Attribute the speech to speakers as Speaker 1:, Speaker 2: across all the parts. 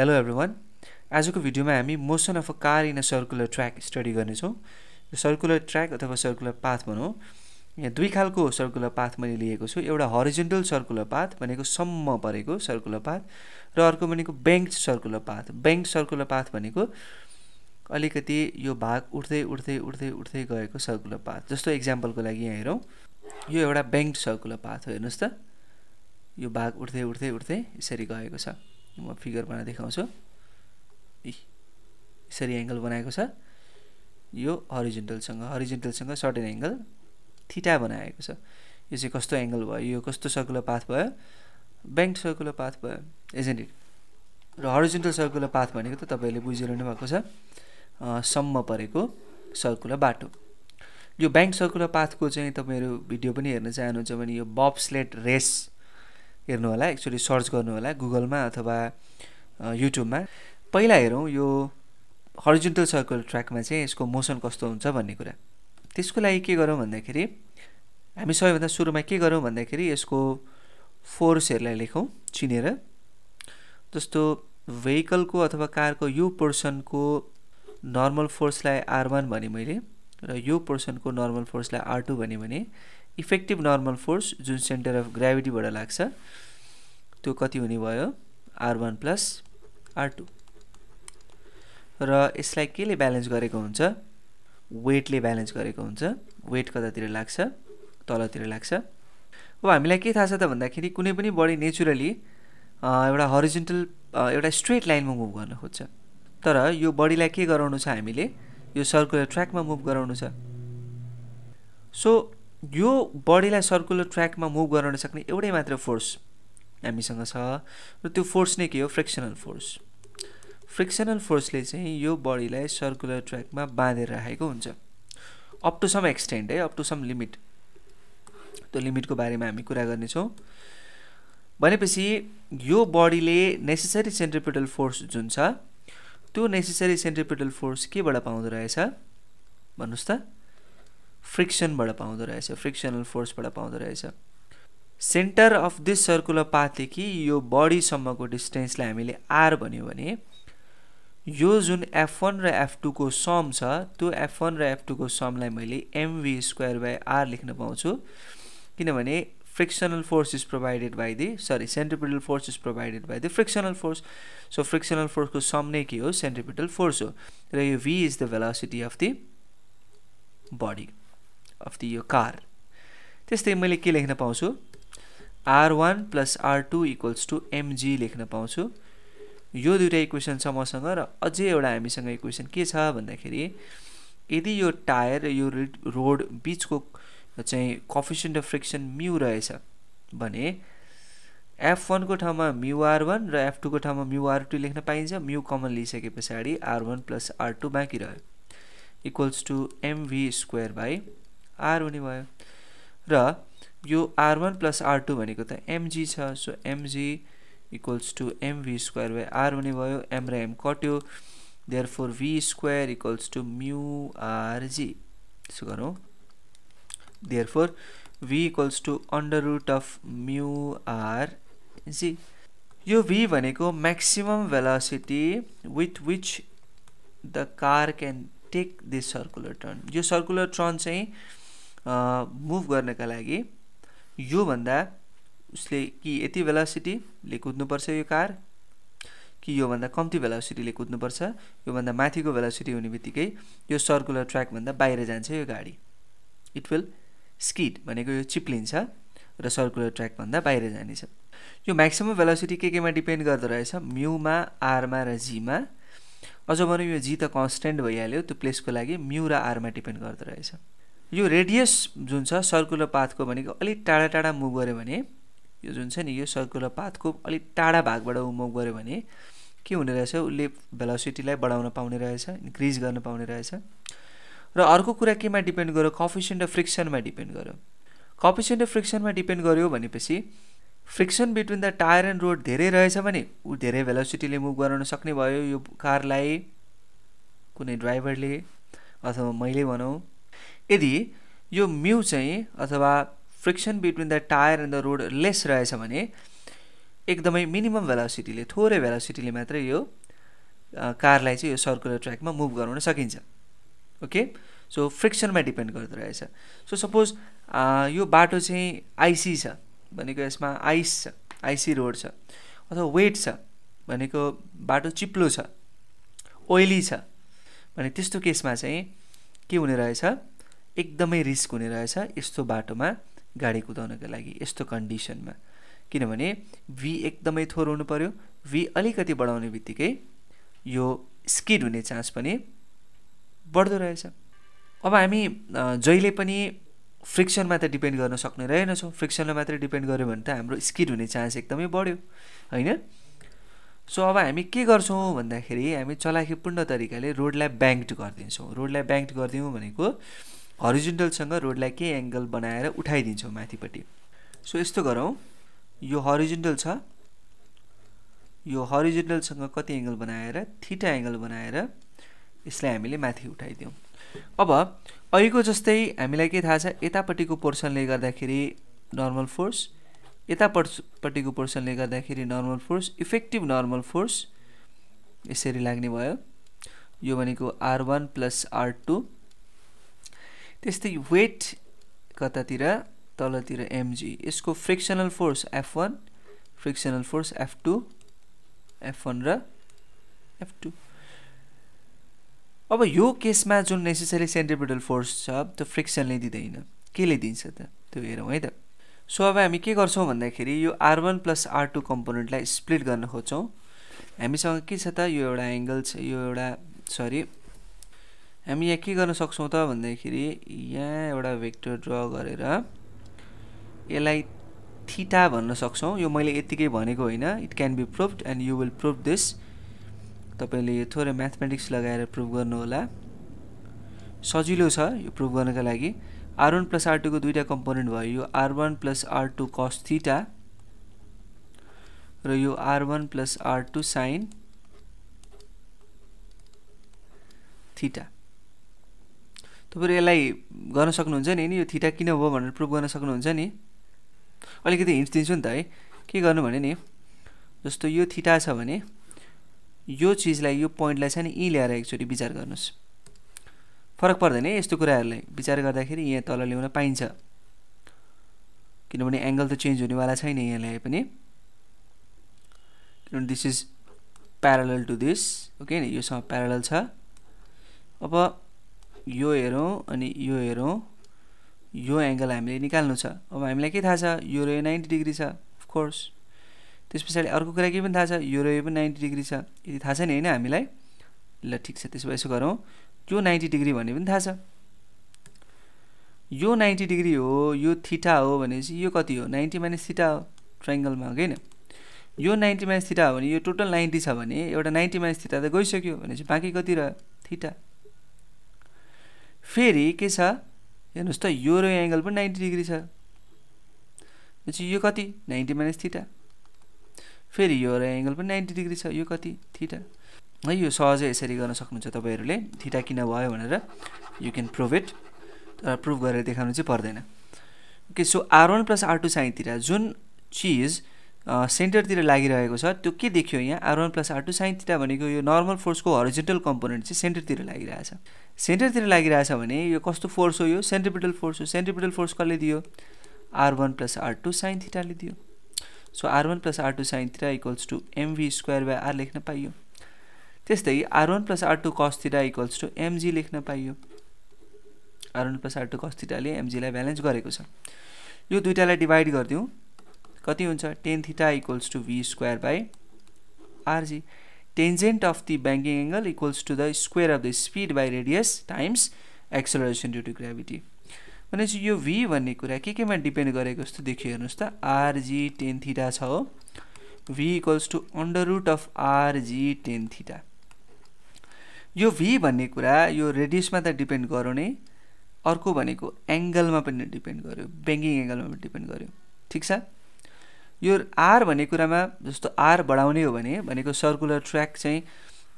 Speaker 1: Hello everyone आजको भिडियोमा हामी motion of a car in a circular track study गर्नेछौँ। सर्कुलर ट्र्याक अथवा सर्कुलर पाथ भनौँ। यहाँ दुई खालको सर्कुलर पाथ मैले लिएको छु। एउटा हरिजेन्टल सर्कुलर पाथ भनेको सम्म परेको सर्कुलर पाथ र अर्को भनेको bank circular path bank circular path भनेको अलिकति यो भाग उठ्दै उठ्दै उठ्दै उठ्दै गएको सर्कुलर पाथ जस्तो इक्जाम्पलको लागि यहाँ हेरौँ। यो एउटा ब्याङ्क सर्कुलर पाथ हो हेर्नुहोस् त। यो भाग उठ्दै उठ्दै उठ्दै यसरी गएको छ। म फिगर बनाएर देखाउँछु। यसरी एङ्गल बनाएको छ। यो हरिजेन्टलसँग हरिजेन्टलसँग सर्टेन एङ्गल थिटा बनाएको छ। यो चाहिँ कस्तो एङ्गल भयो? यो कस्तो सर्कुलर पाथ भयो? ब्याङ्क सर्कुलर पाथ भयो एजेन्ट इट र हरिजेन्टल सर्कुलर पाथ भनेको त तपाईँहरूले बुझिरहनु भएको छ। सम्म परेको सर्कुलर बाटो। यो ब्याङ्क सर्कुलर पाथको चाहिँ तपाईँहरू भिडियो पनि हेर्न चाहनुहुन्छ भने यो बब स्लेट रेस हेर्नु होला एक्चुली सर्च गर्नु होला गुगलमा अथवा युट्युबमा पहिला हेरौँ यो हरिजेन्टल सर्कल ट्र्याकमा चाहिँ यसको मोसन कस्तो हुन्छ भन्ने कुरा। त्यसको लागि के गरौँ भन्दाखेरि हामी सबैभन्दा सुरुमा के गरौँ भन्दाखेरि यसको फोर्सहरूलाई लेखौँ चिनेर। जस्तो भेहिकलको अथवा कारको यो पोर्सनको नर्मल फोर्सलाई आर वान भने मैले र यो पोर्सनको नर्मल फोर्सलाई आर टू भने भने इफेक्टिभ नर्मल फोर्स जुन सेन्टर अफ ग्राभिटीबाट लाग्छ त्यो कति हुने भयो? R one plus R two र यसलाई केले ब्यालेन्स गरेको हुन्छ? वेटले ब्यालेन्स गरेको हुन्छ। वेट कतातिर लाग्छ? तलतिर लाग्छ। अब हामीलाई के थाहा छ त भन्दाखेरि कुनै पनि बडी नेचुरली एउटा हरिजेन्टल एउटा स्ट्रेट लाइनमा मुभ गर्न खोज्छ। तर यो बडीलाई के गराउनु छ हामीले? यो सर्कुलर ट्र्याकमा मुभ गराउनु छ। सो यो बडीलाई सर्कुलर ट्र्याकमा मुभ गराउन सक्ने एउटै मात्र फोर्स हामीसँग छ र त्यो फोर्स नै के हो? Frictional force. फ्रिक्सनल फोर्सले चाहिँ यो बडीलाई सर्कुलर ट्र्याकमा बाँधेर राखेको हुन्छ। अप टु सम एक्सटेन्ड है अप टु सम लिमिट त्यो लिमिटको बारेमा हामी कुरा गर्नेछौँ। भनेपछि यो बडीले नेसेसरी सेन्ट्रिपिटल फोर्स जुन छ त्यो नेसेसरी सेन्ट्रिपिटल फोर्स केबाट पाउँदो रहेछ? भन्नुहोस् त। फ्रिक्सनबाट पाउँदो रहेछ फ्रिक्सनल फोर्सबाट पाउँदो रहेछ। सेन्टर अफ दिस सर्कुलर पाथदेखि यो बडीसम्मको डिस्टेन्सलाई हामीले आर भन्यो भने यो जुन एफ वान र एफ टूको सम छ त्यो एफ वान र एफ टूको समलाई मैले एमभी स्क्वायर बाई आर लेख्न पाउँछु। किनभने frictional force is provided by the sorry centripetal force is provided by the frictional force so frictional फोर्सको sum नै के हो सेन्ट्रिपिटल फोर्स हो। र यो V is the velocity of the body of the यो कार त्यस्तै मैले के लेख्न पाउँछु? R one plus R two equals to MG लेख्न पाउँछु। यो दुइटा इक्वेसन छ मसँग र अझै एउटा हामीसँग इक्वेसन के छ भन्दाखेरि यदि यो टायर र यो रोड बिचको चाहिँ कफिसियन्ट अफ फ्रिक्सन म्यु रहेछ भने एफ वानको ठाउँमा म्यु आर वान र एफ टूको ठाउँमा म्यु आर टू लेख्न पाइन्छ। म्यु कमन लिइसके पछाडि R one plus R two बाँकी रह्यो। Equals to mv square by R हुने भयो। र यो R one plus R two भनेको त एमजी छ। So mg equals to mv square by R हुने भयो। एम र am कट्यो। Therefore V square equals to mu Rg यसो गरौँ। For V equals to under root of mu R g यो V भनेको maximum velocity with which the car can take this circular turn यो circular turn चाहिँ move गर्नका लागि योभन्दा उसले कि यति भेलोसिटीले कुद्नुपर्छ यो कार कि योभन्दा कम्ती भेलोसिटीले कुद्नुपर्छ योभन्दा माथिको भेलोसिटी हुने बित्तिकै यो सर्कुलर ट्र्याकभन्दा बाहिर जान्छ यो गाडी. इट विल स्किड भनेको यो चिप्लिन्छ र सर्कुलर ट्र्याकभन्दा बाहिर जानेछ। यो म्याक्सिमम् भेलोसिटी के केमा डिपेन्ड गर्दो रहेछ? म्युमा आरमा र जीमा। अझ भनौँ यो जी त कन्सटेन्ट भइहाल्यो त्यो प्लेसको लागि म्यु र आरमा डिपेन्ड गर्दो रहेछ। यो रेडियस जुन छ सर्कुलर पाथको भनेको अलिक टाढा टाढा मुभ गऱ्यो भने यो जुन छ नि यो सर्कुलर पाथको अलिक टाढा भागबाट ऊ मुभ गऱ्यो भने के हुने रहेछ? उसले भेलोसिटीलाई बढाउन पाउने रहेछ इन्क्रिज गर्न पाउने रहेछ। र अर्को कुरा केमा डिपेन्ड गर्यो? कफिसियन्ट अफ फ्रिक्सनमा डिपेन्ड गर्यो। कफिसियन्ट अफ फ्रिक्सनमा डिपेन्ड गर्यो भनेपछि friction between the tyre and road धेरै रहेछ भने ऊ धेरै भेलोसिटीले मुभ गराउन सक्ने भयो। यो कारलाई कुनै ड्राइभरले अथवा मैले भनौँ। यदि यो म्यु चाहिँ अथवा friction between the tyre and the road less रहेछ भने एकदमै मिनिमम भेलोसिटीले थोरै भेलोसिटीले मात्रै यो कारलाई चाहिँ यो सर्कुलर ट्र्याकमा मुभ गराउन सकिन्छ। ओके? सो फ्रिक्सनमा डिपेन्ड गर्दो रहेछ। सो सपोज यो बाटो चाहिँ आइसी छ भनेको यसमा आइस छ आइसी रोड छ अथवा वेट छ भनेको बाटो चिप्लो छ ओइली छ भने त्यस्तो केसमा चाहिँ के हुने रहेछ? एकदमै रिस्क हुने रहेछ यस्तो बाटोमा गाडी कुदाउनको लागि यस्तो कन्डिसनमा किनभने भी एकदमै थोर हुनु पऱ्यो भी अलिकति बढाउने बित्तिकै यो स्किड हुने चान्स पनि बढ्दो रहेछ। अब हामी जहिले पनि फ्रिक्सनमा त डिपेन्ड गर्न सक्ने रहेनछौँ। फ्रिक्सनमा मात्रै डिपेन्ड गऱ्यो भने त हाम्रो स्किड हुने चान्स एकदमै बढ्यो होइन? सो अब हामी के गर्छौँ भन्दाखेरि हामी चलाखीपूर्ण तरिकाले रोडलाई ब्याङ्क्ड गरिदिन्छौँ। रोडलाई ब्याङ्क्ड गरिदिउँ भनेको हरिजेन्टलसँग रोडलाई के एङ्गल बनाएर उठाइदिन्छौँ माथिपट्टि। सो यस्तो गरौँ। यो हरिजेन्टल छ। यो हरिजेन्टलसँग कति एङ्गल बनाएर थिटा एङ्गल बनाएर यसलाई हामीले माथि उठाइदिउँ अब अहिलेको जस्तै हामीलाई के थाहा छ यतापट्टिको पोर्सनले गर्दाखेरि नर्मल फोर्स यतापट्टिको पोर्सनले गर्दाखेरि normal force effective normal force यसरी लाग्ने भयो। यो भनेको R one plus R two त्यस्तै वेट कतातिर तलतिर एमजी यसको frictional force F one frictional force F two F one र एफ टू अब यो केसमा जुन नेसेसरी सेन्ट्रिपिटल फोर्स छ त्यो फ्रिक्सनले दिँदैन। केले दिन्छ त? त्यो हेरौँ है त। सो अब हामी के गर्छौँ भन्दाखेरि यो R one plus R two कम्पोनेन्टलाई split गर्न खोज्छौँ। हामीसँग के छ त? यो एउटा एङ्गल छ यो एउटा सरी हामी यहाँ के गर्न सक्छौँ त भन्दाखेरि यहाँ एउटा भेक्टर ड्र गरेर यसलाई थिटा भन्न सक्छौँ। यो मैले यत्तिकै भनेको होइन। It can be proved and you will prove this तपाईँले थोरै म्याथमेटिक्स लगाएर प्रुभ गर्नुहोला। सजिलो छ यो प्रुभ गर्नको लागि। आर वान प्लस आर टूको दुईवटा कम्पोनेन्ट भयो। यो R one plus R two cos theta र यो R one plus R two sine theta तपाईँहरू यसलाई गर्न सक्नुहुन्छ नि? यो थिटा किन हो भनेर प्रुभ गर्न सक्नुहुन्छ नि? अलिकति हिन्ट्स दिन्छु नि त है। के गर्नु भने नि जस्तो यो थिटा छ भने यो चिजलाई यो पोइन्टलाई चाहिँ नि यहीँ ल्याएर एकचोटि विचार गर्नुहोस्। फरक पर्दैन है यस्तो कुराहरूलाई विचार गर्दाखेरि यहाँ तल ल्याउन पाइन्छ। किनभने एङ्गल त चेन्ज हुनेवाला छैन यहाँ ल्याए पनि। किनभने this is parallel to this okay नि योसँग प्यारल छ। अब यो हेरौँ अनि यो हेरौँ। यो एङ्गल हामीले निकाल्नु छ। अब हामीलाई के थाहा छ? यो नाइन्टी डिग्री छ अफकोर्स त्यस पछाडि अर्को कुरा के पनि थाहा छ? यो रे पनि नाइन्टी डिग्री छ। यदि थाहा छ नि होइन हामीलाई ल ठिक छ त्यसो भए यसो गरौँ। यो नाइन्टी डिग्री भन्ने पनि थाहा छ। यो नाइन्टी डिग्री हो यो थिटा हो भनेपछि यो कति हो? नाइन्टी माइनस थिटा हो ट्राइङ्गलमा हो किन यो नाइन्टी माइनस थिटा हो भने यो टोटल नाइन्टी छ भने एउटा नाइन्टी माइनस थिटा त गइसक्यो भनेपछि बाँकी कति रह्यो? थिटा। फेरि के छ? हेर्नुहोस् त यो र एङ्गल पनि नाइन्टी डिग्री छ। भनेपछि यो कति? Ninety minus theta. फेरि यो र एङ्गल पनि नाइन्टी डिग्री छ। यो कति? थिटा है यो सहजै यसरी गर्न सक्नुहुन्छ तपाईँहरूले। थिटा किन भयो भनेर यु क्यान प्रुभ इट तर प्रुभ गरेर देखाउनु चाहिँ पर्दैन। Okay so R one plus R two sine theta जुन चिज सेन्टरतिर लागिरहेको छ त्यो के देखियो यहाँ? R one plus R two sine theta भनेको यो नर्मल फोर्सको हरिजेन्टल कम्पोनेन्ट चाहिँ सेन्टरतिर लागिरहेछ। सेन्टरतिर लागिरहेछ भने यो कस्तो फोर्स हो यो? सेन्ट्रिपिटल फोर्स हो। सेन्ट्रिपिटल फोर्स कसले दियो? R one plus R two sine थिटाले दियो। So R one plus R two sine theta equals to mv square by R लेख्न पाइयो। त्यस्तै R one plus R two cos theta equals to mg लेख्न पाइयो। R one plus R two cos थिटाले एमजीलाई balance गरेको छ। यो दुइटालाई divide गरिदिउँ। कति हुन्छ? Tan theta equals to V square by Rg tangent of the banking angle equals to the square of the speed by radius times acceleration due to gravity. भनेपछि यो V भन्ने कुरा के केमा डिपेन्ड गरेको जस्तो देखियो हेर्नुहोस् त आरजी टेन थिटा छ हो। V equals to under root of Rg tan theta यो भी भन्ने कुरा यो रेडियसमा त डिपेन्ड गरौँ नै अर्को भनेको एङ्गलमा पनि डिपेन्ड गर्यो ब्याङ्किङ एङ्गलमा पनि डिपेन्ड गर्यो। ठिक छ? यो आर भन्ने कुरामा जस्तो आर बढाउने हो भने भनेको सर्कुलर ट्र्याक चाहिँ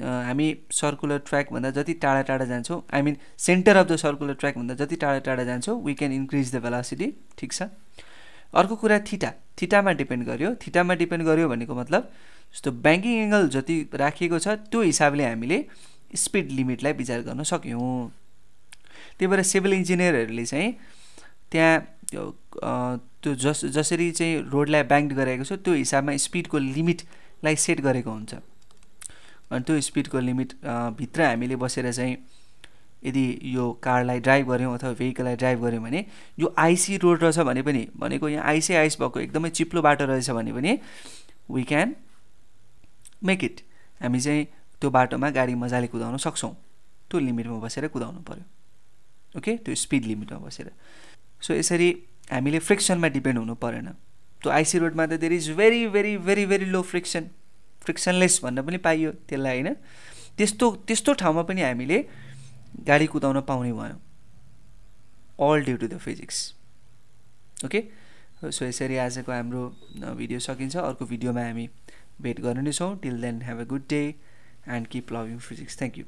Speaker 1: हामी सर्कुलर ट्र्याकभन्दा जति टाढा टाढा जान्छौँ I mean centre of the circular ट्र्याकभन्दा जति टाढा टाढा जान्छौँ we can increase the velocity ठिक छ? अर्को कुरा थिटा थिटामा डिपेन्ड गर्यो। थिटामा डिपेन्ड गर्यो भनेको मतलब जस्तो ब्याङ्किङ एङ्गल जति राखिएको छ त्यो हिसाबले हामीले स्पिड लिमिटलाई विचार गर्न सक्यौँ। त्यही भएर सिभिल इन्जिनियरहरूले चाहिँ त्यहाँ त्यो जस जसरी चाहिँ रोडलाई ब्याङ्क गरेको छ त्यो हिसाबमा स्पिडको लिमिटलाई सेट गरेको हुन्छ। अनि त्यो स्पिडको लिमिट भित्र हामीले बसेर चाहिँ यदि यो कारलाई ड्राइभ गऱ्यौँ अथवा भेहिकललाई ड्राइभ गऱ्यौँ भने यो आइसी रोड रहेछ भने पनि भनेको यहाँ आइसै आइस भएको एकदमै चिप्लो बाटो रहेछ भने पनि वी क्यान मेक इट हामी चाहिँ त्यो बाटोमा गाडी मजाले कुदाउन सक्छौँ। त्यो लिमिटमा बसेर कुदाउनु पऱ्यो ओके? त्यो स्पिड लिमिटमा बसेर। सो यसरी हामीले फ्रिक्सनमा डिपेन्ड हुनु परेन। त्यो आइसी रोडमा त there is very very very very low friction frictionless भन्न पनि पाइयो त्यसलाई होइन? त्यस्तो त्यस्तो ठाउँमा पनि हामीले गाडी कुदाउन पाउने भयो। All due to the physics okay so यसरी आजको हाम्रो भिडियो सकिन्छ। अर्को भिडियोमा हामी भेट गर्ने छौँ till then have a good day and keep loving physics thank you